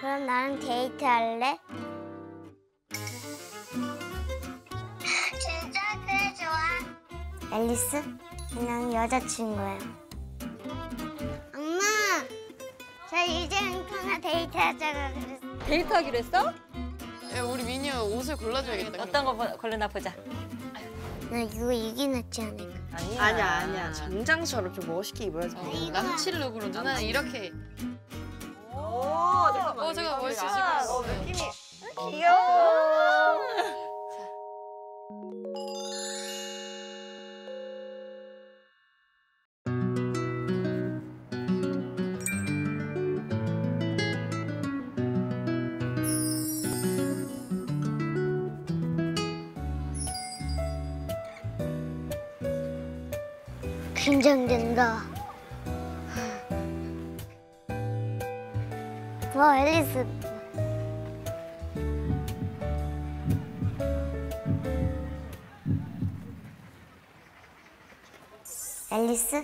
그럼 나랑 데이트 할래? 진짜 그래 좋아. 앨리스? 그냥 여자친구예요. 엄마, 저 이제는 그나 데이트하자고 그랬어. 데이트하기로 했어? 야, 우리 미니 옷을 골라줘야겠다. 어떤 거 보- 골라나 보자. 나 이거 이게 낫지 않을까? 아니야. 아니야 아니야 장장처럼 좀 멋있게 입어야지. 어, 남친 룩으로 누나는 이렇게. 오, 잠깐만. 어, 잠깐 멋있으시고 어, 있어. 느낌이 귀여워. 긴장된다. 와, 앨리스. 앨리스?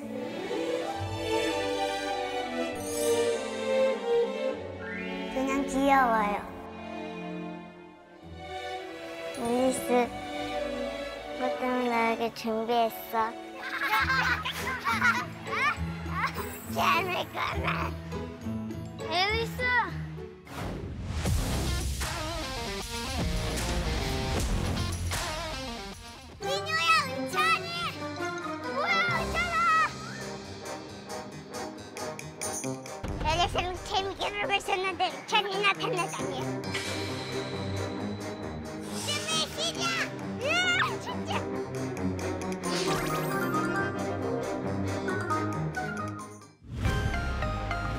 그냥 귀여워요. 앨리스, 뭐 때문에 나에게 준비했어? 재밌구나. 앨리스! 민유야, 은찬이! 뭐야, 은찬아! 앨리스는 재밌게 놀고 있었는데 은찬이 나타나다니.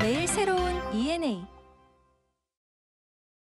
매일 새로운 ENA